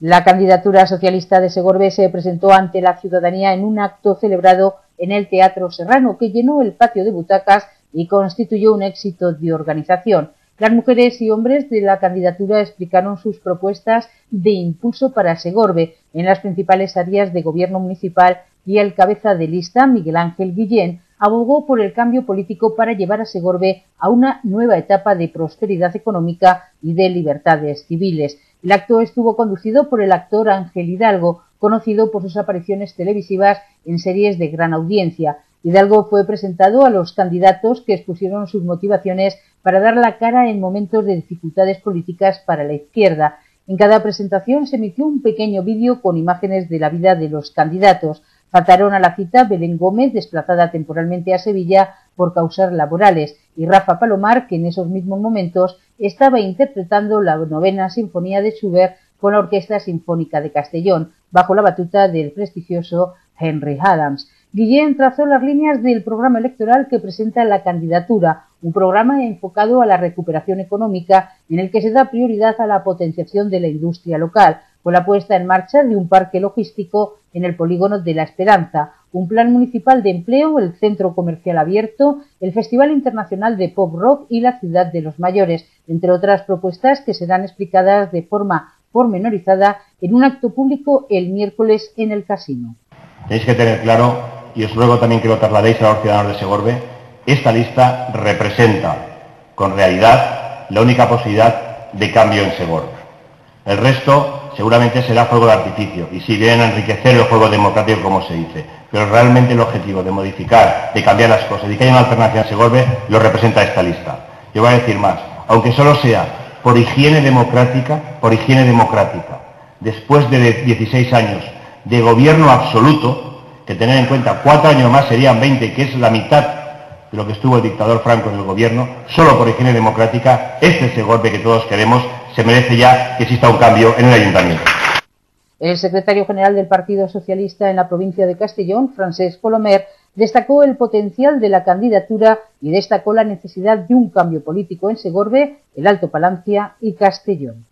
La candidatura socialista de Segorbe se presentó ante la ciudadanía en un acto celebrado en el Teatro Serrano, que llenó el patio de butacas y constituyó un éxito de organización. Las mujeres y hombres de la candidatura explicaron sus propuestas de impulso para Segorbe en las principales áreas de gobierno municipal y el cabeza de lista, Miguel Ángel Guillén, abogó por el cambio político para llevar a Segorbe a una nueva etapa de prosperidad económica y de libertades civiles. El acto estuvo conducido por el actor Ángel Hidalgo, conocido por sus apariciones televisivas en series de gran audiencia. Hidalgo fue presentado a los candidatos que expusieron sus motivaciones para dar la cara en momentos de dificultades políticas para la izquierda. En cada presentación se emitió un pequeño vídeo con imágenes de la vida de los candidatos. Faltaron a la cita Belén Gómez, desplazada temporalmente a Sevilla por causas laborales, y Rafa Palomar, que en esos mismos momentos estaba interpretando la novena sinfonía de Schubert con la Orquesta Sinfónica de Castellón, bajo la batuta del prestigioso Henry Adams. Guillén trazó las líneas del programa electoral que presenta la candidatura, un programa enfocado a la recuperación económica en el que se da prioridad a la potenciación de la industria local, con la puesta en marcha de un parque logístico en el polígono de La Esperanza, un plan municipal de empleo, el centro comercial abierto, el Festival Internacional de Pop Rock y la Ciudad de los Mayores, entre otras propuestas que serán explicadas de forma pormenorizada en un acto público el miércoles en el casino. Tenéis que tener claro y os ruego también que lo trasladéis a los ciudadanos de Segorbe, esta lista representa con realidad la única posibilidad de cambio en Segorbe. El resto seguramente será fuego de artificio y si a enriquecer el juego democrático como se dice. Pero realmente el objetivo de modificar, de cambiar las cosas y que haya una alternancia en Segorbe lo representa esta lista. Yo voy a decir más, aunque solo sea por higiene democrática, por higiene democrática, después de 16 años de gobierno absoluto, que tener en cuenta cuatro años más serían 20, que es la mitad de lo que estuvo el dictador Franco en el gobierno, solo por higiene democrática, este es ese golpe que todos queremos, se merece ya que exista un cambio en el ayuntamiento. El secretario general del Partido Socialista en la provincia de Castellón, Francesc Colomer, destacó el potencial de la candidatura y destacó la necesidad de un cambio político en Segorbe, el Alto Palancia y Castellón.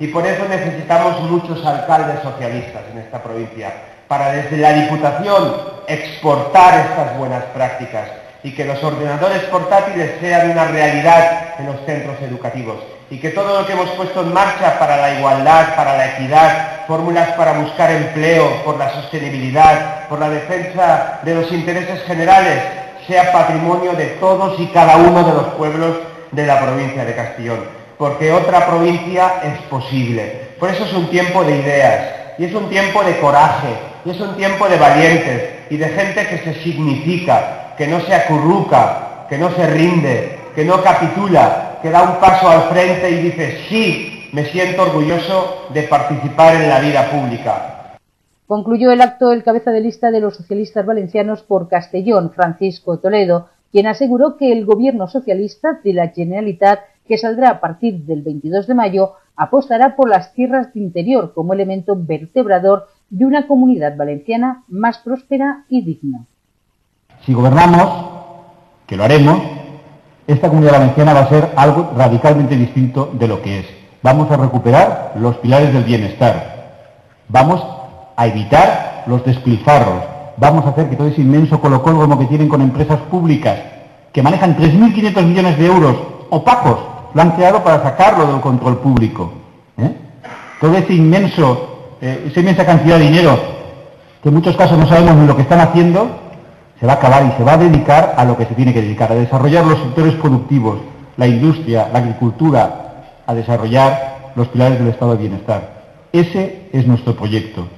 Y por eso necesitamos muchos alcaldes socialistas en esta provincia, para desde la Diputación exportar estas buenas prácticas y que los ordenadores portátiles sean una realidad en los centros educativos y que todo lo que hemos puesto en marcha para la igualdad, para la equidad, fórmulas para buscar empleo, por la sostenibilidad, por la defensa de los intereses generales, sea patrimonio de todos y cada uno de los pueblos de la provincia de Castellón, porque otra provincia es posible. Por eso es un tiempo de ideas y es un tiempo de coraje, y es un tiempo de valientes y de gente que se significa, que no se acurruca, que no se rinde, que no capitula, que da un paso al frente y dice, sí, me siento orgulloso de participar en la vida pública. Concluyó el acto el cabeza de lista de los socialistas valencianos por Castellón, Francisco Toledo, quien aseguró que el gobierno socialista de la Generalitat, que saldrá a partir del 22 de mayo, apostará por las tierras de interior como elemento vertebrador de una comunidad valenciana más próspera y digna. Si gobernamos, que lo haremos, esta comunidad valenciana va a ser algo radicalmente distinto de lo que es. Vamos a recuperar los pilares del bienestar. Vamos a evitar los despilfarros. Vamos a hacer que todo ese inmenso colocólgono que tienen con empresas públicas que manejan 3.500 millones de euros opacos, lo para sacarlo del control público. ¿eh? Todo ese inmenso eh, esa inmensa cantidad de dinero, que en muchos casos no sabemos ni lo que están haciendo, se va a acabar y se va a dedicar a lo que se tiene que dedicar, a desarrollar los sectores productivos, la industria, la agricultura, a desarrollar los pilares del estado de bienestar. Ese es nuestro proyecto.